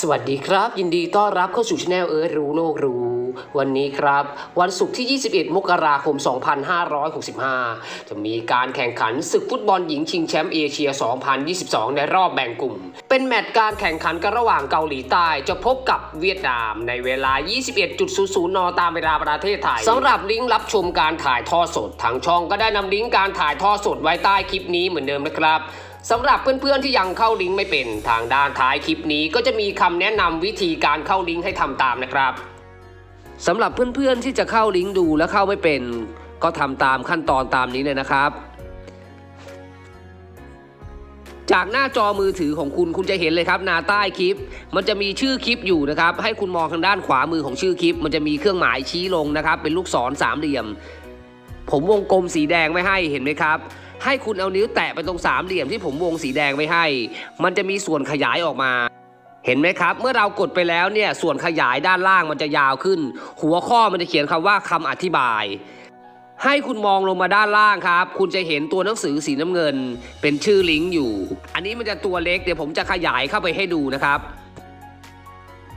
สวัสดีครับ ยินดีต้อนรับเข้าสู่ช anel เอิร์ธรู้โลกรู้ วันนี้ครับ วันศุกร์ที่ 21 มกราคม 2565 จะมีการแข่งขันศึกฟุตบอลหญิงชิงแชมป์เอเชีย 2022 ในรอบแบ่งกลุ่ม เป็นแมตช์การแข่งขันกันระหว่างเกาหลีใต้จะพบกับเวียดนามในเวลา 21.00 น ตามเวลาประเทศไทยสำหรับลิงก์รับชมการถ่ายทอดสดทางช่องก็ได้นำลิงก์การถ่ายทอดสดไว้ใต้คลิปนี้เหมือนเดิมนะครับ สำหรับเพื่อนๆที่ยังเข้าลิงก์ไม่เป็น ทางด้านท้ายคลิปนี้ก็จะมีคำแนะนำวิธีการเข้าลิงก์ให้ทำตามนะครับสำหรับเพื่อนๆที่จะเข้าลิงก์ดูและเข้าไม่เป็น ก็ทำตามขั้นตอนตามนี้เลยนะครับ จากหน้าจอมือถือของคุณคุณจะเห็นเลยครับหน้าใต้คลิป มันจะมีชื่อคลิปอยู่นะครับ ให้คุณมองทางด้านขวามือของชื่อคลิป มันจะมีเครื่องหมายชี้ลงนะครับ เป็นลูกศรสามเหลี่ยม ผมวงกลมสีแดงไว้ให้เห็นไหมครับ ให้คุณเอานิ้วแตะไปตรงสามเหลี่ยมที่ผมวงสีแดงไว้ให้ มันจะมีส่วนขยายออกมา เห็นไหมครับ เมื่อเรากดไปแล้วเนี่ยส่วนขยายด้านล่างมันจะยาวขึ้น หัวข้อมันจะเขียนคำว่าคำอธิบาย ให้คุณมองลงมาด้านล่างครับ คุณจะเห็นตัวหนังสือสีน้ำเงิน เป็นชื่อลิงก์อยู่ อันนี้มันจะตัวเล็กเดี๋ยวผมจะขยายเข้าไปให้ดูนะครับ